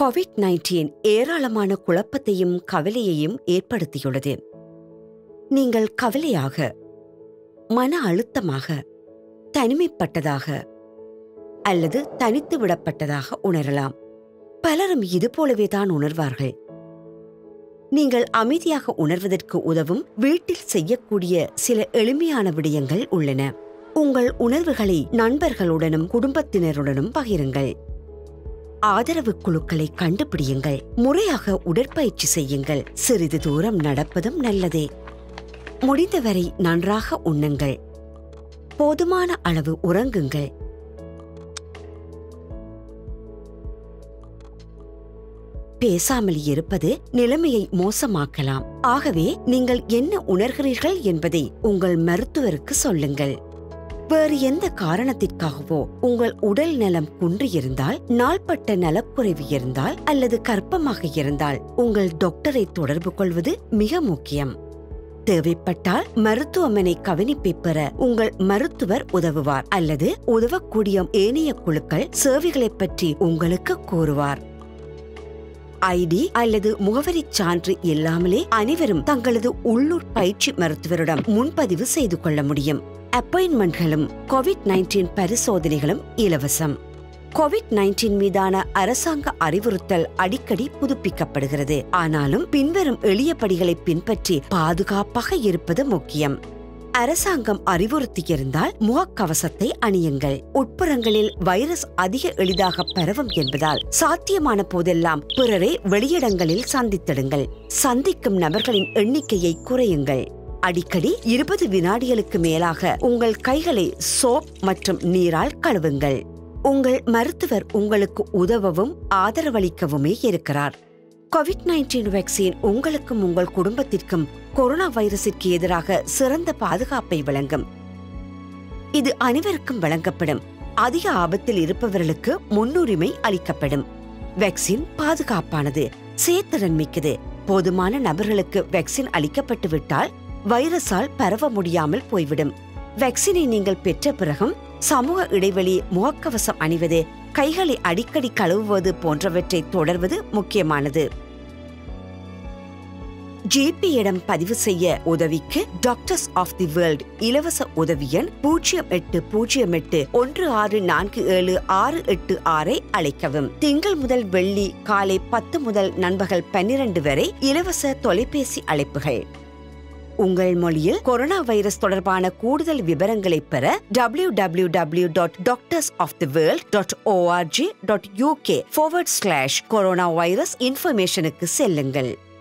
Covid nineteen ஏராளமான குழப்பத்தையும் கவலையையும் ஏற்படுத்தியுள்ளது. நீங்கள் கவலையாக மன அழுத்தமாக தனிமைப்பட்டதாக அல்லது தனித்து விடப்பட்டதாக உணரலாம். பலரும் இது போலவே தான் உணர்வார்கள். நீங்கள் அமைதியாக உணர்வதற்கு உதவும் வீட்டில் செய்யக்கூடிய சில எளிமையான விடயங்கள் உள்ளன. உங்கள் உணர்வுகளை நண்பர்களுடனும் குடும்பத்தினருடனும் பகிருங்கள். ஆதரவு குழுக்களை கண்டுபிடியுங்கள். முறையாக உடற்பயிற்சி செய்யுங்கள். சிறிது தூரம் நடப்பதும் நல்லதே. முடிந்தவரை நன்றாக உண்ணுங்கள். போதுமான அளவு உறங்குங்கள். பேசாமல் இருப்பது நிலைமையை மோசமாக்கலாம். ஆகவே நீங்கள் என்ன உணர்கிறீர்கள் என்பதை உங்கள் மருத்துவருக்கு சொல்லுங்கள். வேறு எந்த காரணத்திற்காகவோ உங்கள் உடல் நலம் குன்றியிருந்தால் நாள்பட்ட நலக்குறைவு இருந்தால் அல்லது கர்ப்பமாக இருந்தால் உங்கள் டாக்டரை தொடர்பு கொள்வது மிக முக்கியம். தேவைப்பட்டால் மருத்துவமனை கவனிப்பை பெற உங்கள் மருத்துவர் உதவுவார் அல்லது உதவக்கூடிய ஏனைய குழுக்கள் சேவைகளைப் பற்றி உங்களுக்கு கூறுவார். ஐடி அல்லது முகவரிச் சான்று இல்லாமலே அனைவரும் தங்களது உள்ளூர் பயிற்சி மருத்துவரிடம் முன்பதிவு செய்து கொள்ள முடியும். அப்பாயின்மெண்ட்களும் கோவிட் நைன்டீன் பரிசோதனைகளும் இலவசம். கோவிட் நைன்டீன் மீதான அரசாங்க அறிவுறுத்தல் அடிக்கடி புதுப்பிக்கப்படுகிறது. ஆனாலும் பின்வரும் எளிய படிகளை பின்பற்றி பாதுகாப்பாக இருப்பது முக்கியம். அரசாங்கம் அறிவுறுத்தியிருந்தால் முகக்கவசத்தை அணியுங்கள். உட்புறங்களில் வைரஸ் அதிக எளிதாக பரவும் என்பதால் சாத்தியமான போதெல்லாம் பிறரை வெளியிடங்களில் சந்தித்திடுங்கள். சந்திக்கும் நபர்களின் எண்ணிக்கையை குறையுங்கள். அடிக்கடி இருபது வினாடிகளுக்கு மேலாக உங்கள் கைகளை சோப் மற்றும் நீரால் கழுவுங்கள். உங்கள் மருத்துவர் உங்களுக்கு உதவவும் ஆதரவளிக்கவுமே இருக்கிறார். கோவிட் நைன்டீன் வேக்சின் உங்களுக்கும் உங்கள் குடும்பத்திற்கும் கொரோனா வைரஸிற்கு எதிராக சிறந்த பாதுகாப்பை வழங்கும். இது அனைவருக்கும் வழங்கப்படும். அதிக ஆபத்தில் இருப்பவர்களுக்கு முன்னுரிமை அளிக்கப்படும். வேக்சின் பாதுகாப்பானது சேத்திறன் மிக்கது போதுமான நபர்களுக்கு வேக்சின் அளிக்கப்பட்டு விட்டால் வைரஸால் பரவ முடியாமல் போய்விடும். வேக்சினை நீங்கள் பெற்ற பிறகும் சமூக இடைவெளி முகக்கவசம் அணிவது கைகளை அடிக்கடி கழுவுவது போன்றவற்றை தொடர்வது முக்கியமானது. ஜிபியிடம் பதிவு செய்ய உதவிக்கு டாக்டர்ஸ் ஆஃப் தி வேர்ல்ட் இலவச உதவியன் பூஜ்ஜியம் எட்டு பூஜ்ஜியம் எட்டு ஒன்று ஆறு நான்கு ஏழு ஆறு எட்டு ஆறை அழைக்கவும் திங்கள் முதல் வெள்ளி காலை பத்து முதல் நண்பகல் பன்னிரண்டு வரை இலவச தொலைபேசி அழைப்புகள். உங்கள் மொழியில் கொரோனா வைரஸ் தொடர்பான கூடுதல் விவரங்களை பெற W W W dot Doctors of the World dot ORG dot UK forward slash corona virus இன்ஃபர்மேஷனுக்கு செல்லுங்கள்.